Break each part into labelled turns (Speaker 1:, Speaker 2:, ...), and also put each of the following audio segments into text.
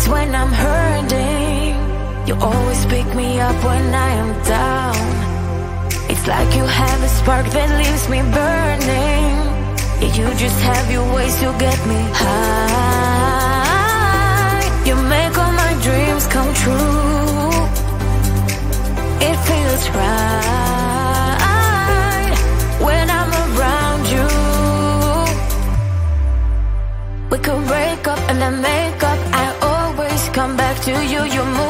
Speaker 1: happens when I'm hurting. You always pick me up when I am down. It's like you have a spark that leaves me burning. Yeah, you just have your ways to get me high. You make all my dreams come true. It feels right when I'm around you. We could break up and then make to you, you're moving.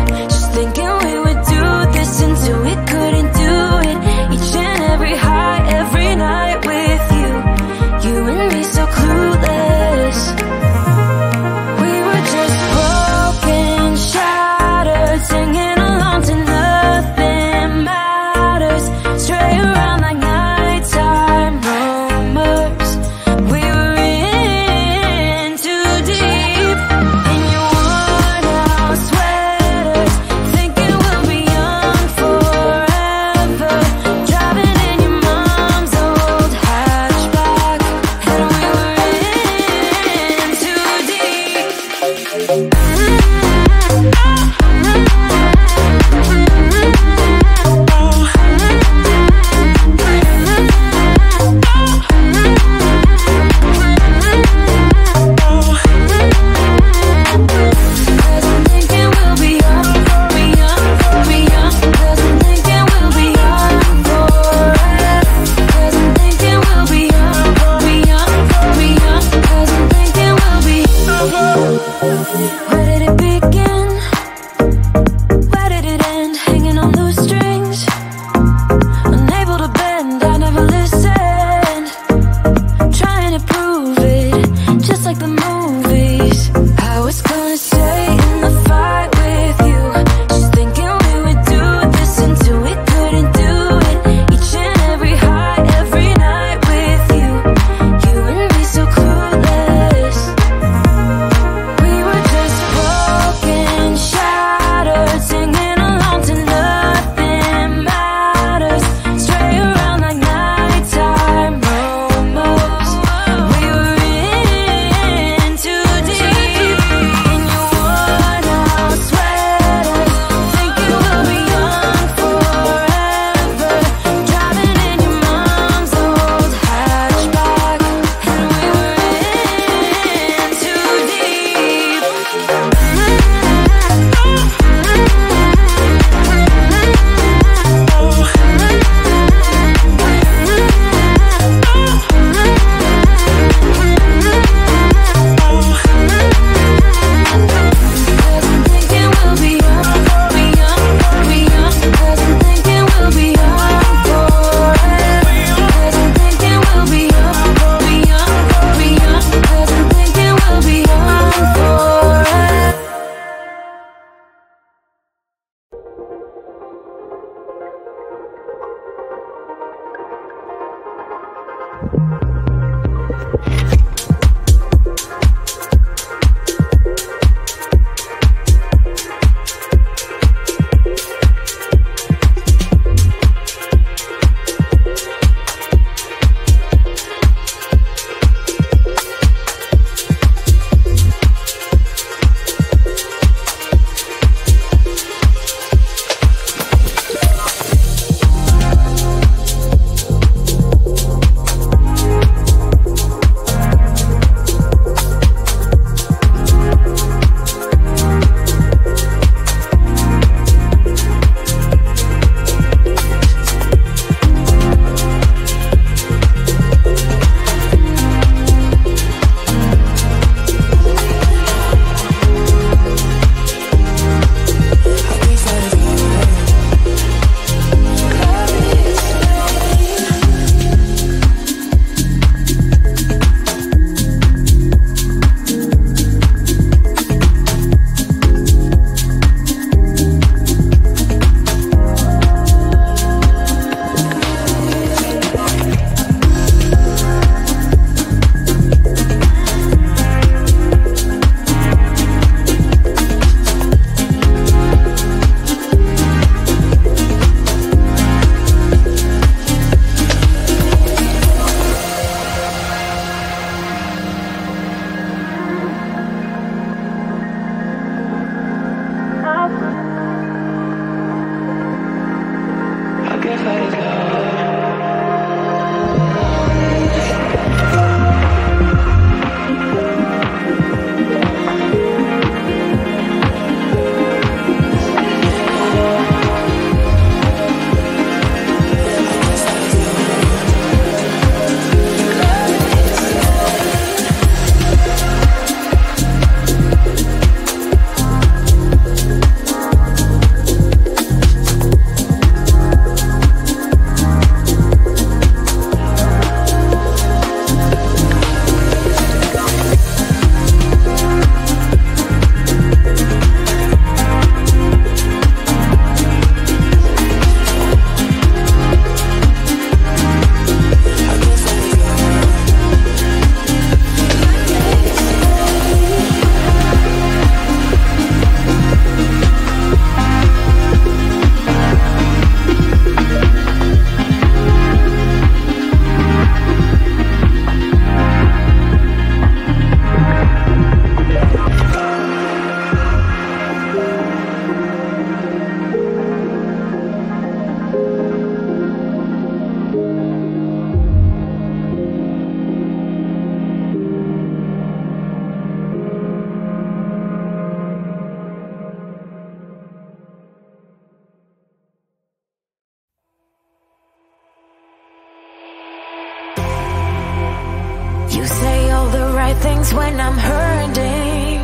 Speaker 1: things when I'm hurting.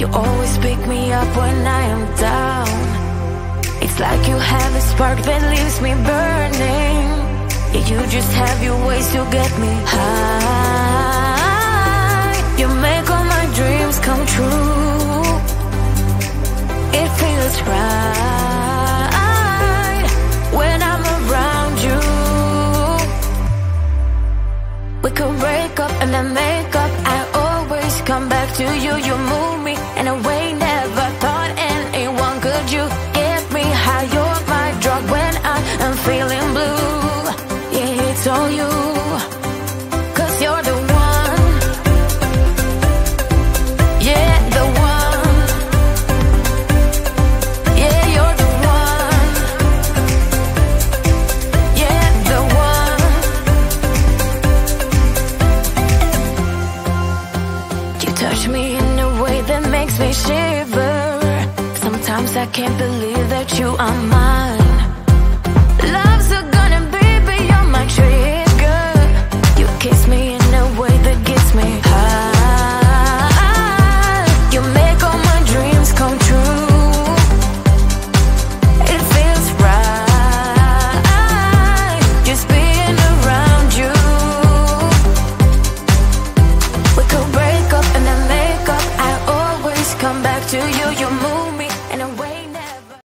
Speaker 1: You always pick me up when I am down. It's like you have a spark that leaves me burning. Yeah, you just have your ways to get me high. You make all my dreams come true. It feels right When I'm around you. We could break up and then make